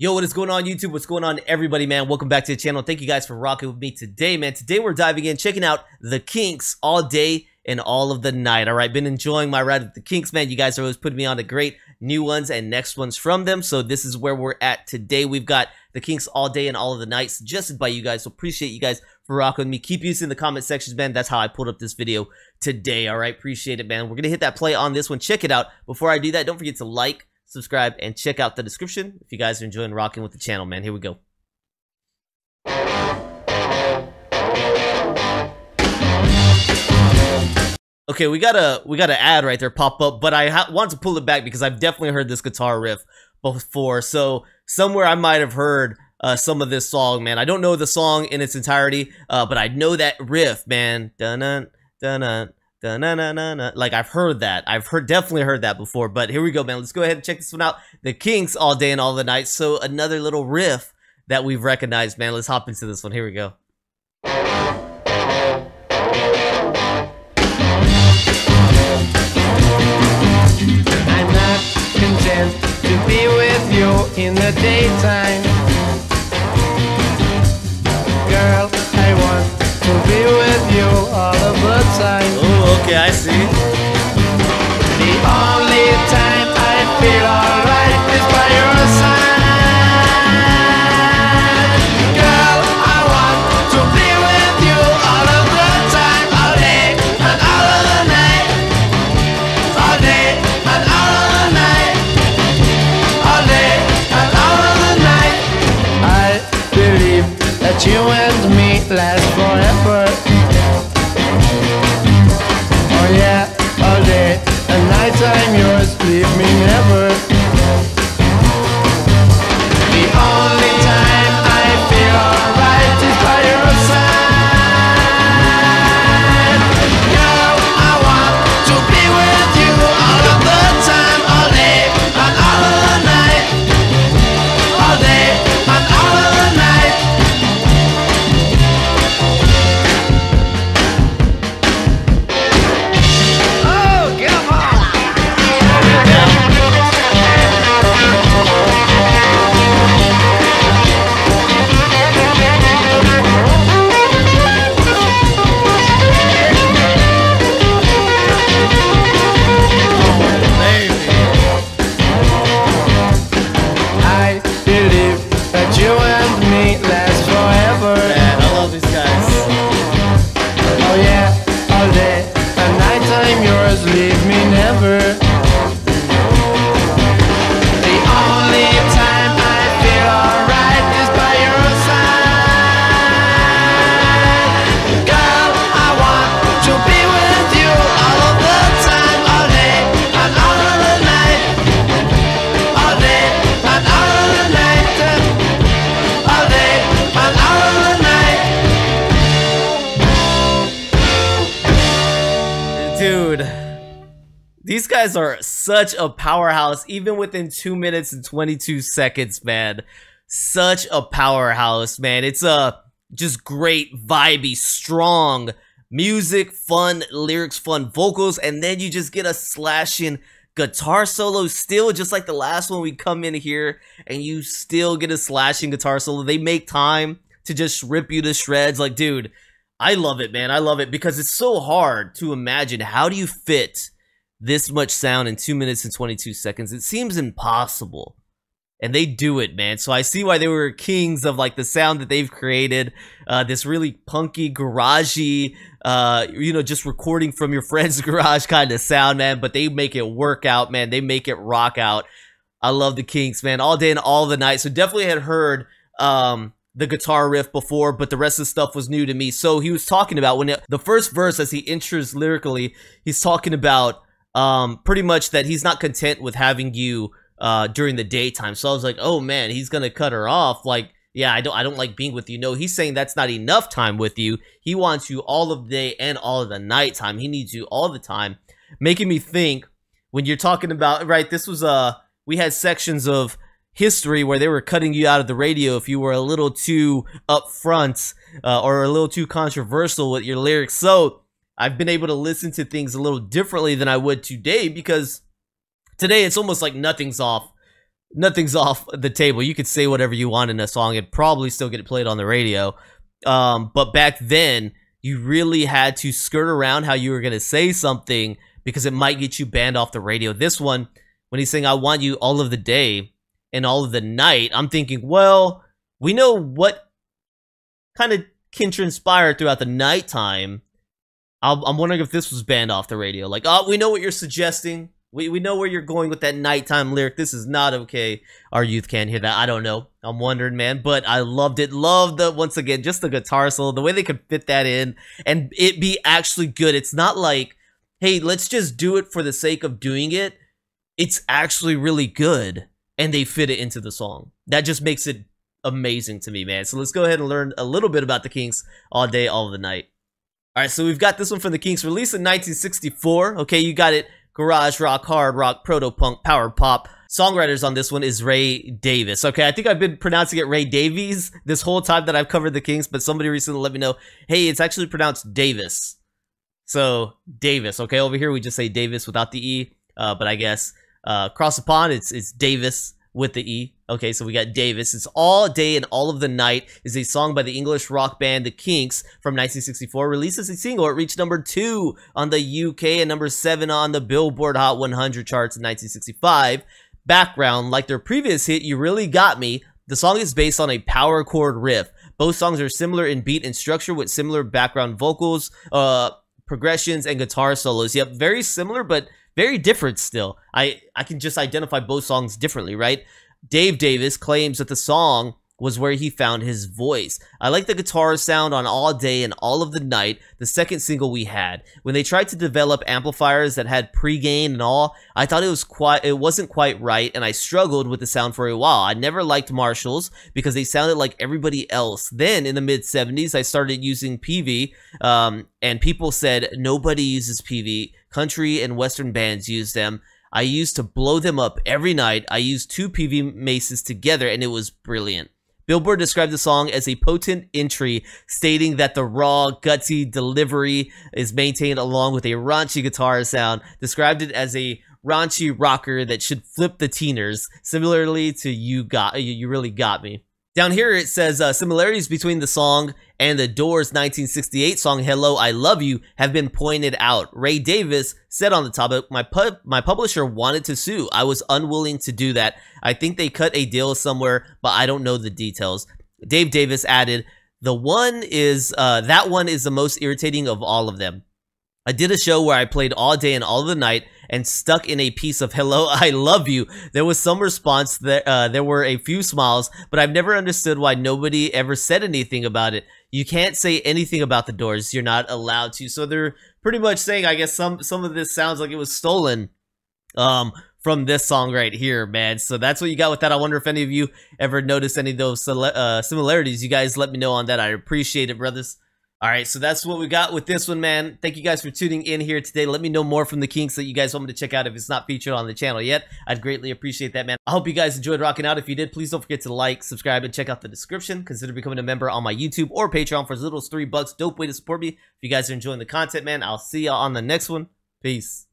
Yo, what is going on YouTube? What's going on everybody, man? Welcome back to the channel. Thank you guys for rocking with me today, man. Today we're diving in, checking out the Kinks all day and all of the night. All right, been enjoying my ride with the Kinks, man. You guys are always putting me on the great new ones and next ones from them. So this is where we're at today. We've got the Kinks all day and all of the night suggested by you guys. So appreciate you guys for rocking with me. Keep using the comment sections, man. That's how I pulled up this video today. All right, appreciate it, man. We're going to hit that play on this one. Check it out. Before I do that, don't forget to like, subscribe, and check out the description if you guys are enjoying rocking with the channel, man. Here we go. Okay, we got a we got an ad right there pop up, but I want to pull it back because I've definitely heard this guitar riff before. So somewhere I might have heard uh, some of this song, man. I don't know the song in its entirety, uh, but I know that riff, man. Dun dun dun Like I've heard that. I've heard definitely heard that before. But here we go, man. Let's go ahead and check this one out. The Kinks all day and all the night. So another little riff that we've recognized, man. Let's hop into this one. Here we go. Oh, okay, these guys are such a powerhouse, even within 2 minutes and 22 seconds, man. Such a powerhouse, man. It's a just great, vibey, strong music, fun lyrics, fun vocals, and then you just get a slashing guitar solo still just like the last one we come in here and you still get a slashing guitar solo they make time to just rip you to shreds like dude I love it, man. I love it because it's so hard to imagine how do you fit this much sound in 2 minutes and 22 seconds. It seems impossible. And they do it, man. So I see why they were kings of like the sound that they've created. Uh, this really punky, garagey, uh, you know, just recording from your friend's garage kind of sound, man. But they make it work out, man. They make it rock out. I love the Kinks, man. All day and all the night. So definitely had heard um, the guitar riff before, but the rest of the stuff was new to me. So he was talking about when it, the first verse, as he enters lyrically, he's talking about um, pretty much that he's not content with having you uh, during the daytime. So I was like, oh man, he's gonna cut her off. Like, yeah, I don't, I don't like being with you. No, he's saying that's not enough time with you. He wants you all of the day and all of the nighttime. He needs you all the time, making me think when you're talking about right. This was uh, we had sections of history where they were cutting you out of the radio if you were a little too upfront uh, or a little too controversial with your lyrics. So I've been able to listen to things a little differently than I would today because today it's almost like nothing's off nothing's off the table. You could say whatever you want in a song and probably still get it played on the radio. Um, but back then, you really had to skirt around how you were going to say something because it might get you banned off the radio. This one, when he's saying, I want you all of the day and all of the night, I'm thinking, well, we know what kind of can transpire throughout the nighttime. I'm, wondering if this was banned off the radio. Like, oh, we know what you're suggesting. We, we know where you're going with that nighttime lyric. This is not okay. Our youth can't hear that. I don't know. I'm wondering, man. But I loved it. Loved the once again just the guitar solo, the way they could fit that in and it be actually good. It's not like, hey, let's just do it for the sake of doing it. It's actually really good, and they fit it into the song. That just makes it amazing to me, man. So let's go ahead and learn a little bit about the Kinks all day, all the night. All right, so we've got this one from the Kinks, released in 1964. Okay, you got it garage rock, hard rock, proto punk, power pop. Songwriters on this one is Ray Davis. Okay, I think I've been pronouncing it Ray Davies this whole time that I've covered the Kinks, but somebody recently let me know, hey, it's actually pronounced Davis. So Davis. Okay, over here we just say Davis without the e, uh, but I guess uh, across the pond it's it's Davis with the e. Okay, so we got Davis. It's All Day and All of the Night is a song by the English rock band The Kinks from 1964. Released as a single, it reached number two on the UK and number seven on the Billboard Hot 100 charts in 1965. Background, like their previous hit, You Really Got Me, the song is based on a power chord riff. Both songs are similar in beat and structure with similar background vocals, uh, progressions, and guitar solos. Yep, very similar, but very different still. I, I can just identify both songs differently, right? Dave Davis claims that the song was where he found his voice. I like the guitar sound on All Day and All of the Night, the second single we had. When they tried to develop amplifiers that had pre-gain and all, I thought it was quite it wasn't quite right and I struggled with the sound for a while. I never liked Marshalls because they sounded like everybody else. Then in the mid 70s, I started using Peavey um, and people said nobody uses Peavey. Country and western bands use them. I used to blow them up every night. I used two Peavey maces together and it was brilliant. Billboard described the song as a potent entry, stating that the raw, gutsy delivery is maintained along with a raunchy guitar sound, described it as a raunchy rocker that should flip the teeners, similarly to You Got You Really Got Me. Down here it says uh, similarities between the song and the Doors 1968 song Hello I Love You have been pointed out. Ray Davis said on the topic, my pub my publisher wanted to sue. I was unwilling to do that. I think they cut a deal somewhere, but I don't know the details. Dave Davis added, the one is uh, that one is the most irritating of all of them. I did a show where I played all day and all of the night and stuck in a piece of hello I love you. There was some response there uh, there were a few smiles, but I've never understood why nobody ever said anything about it. You can't say anything about the doors. You're not allowed to. So they're pretty much saying I guess some some of this sounds like it was stolen um from this song right here, man. So that's what you got with that. I wonder if any of you ever noticed any of those uh, similarities. You guys let me know on that. I appreciate it, brothers. All right, so that's what we got with this one, man. Thank you guys for tuning in here today. Let me know more from the Kinks that you guys want me to check out if it's not featured on the channel yet. I'd greatly appreciate that, man. I hope you guys enjoyed rocking out. If you did, please don't forget to like, subscribe, and check out the description. Consider becoming a member on my YouTube or Patreon for as little as three bucks. Dope way to support me. If you guys are enjoying the content, man, I'll see y'all on the next one. Peace.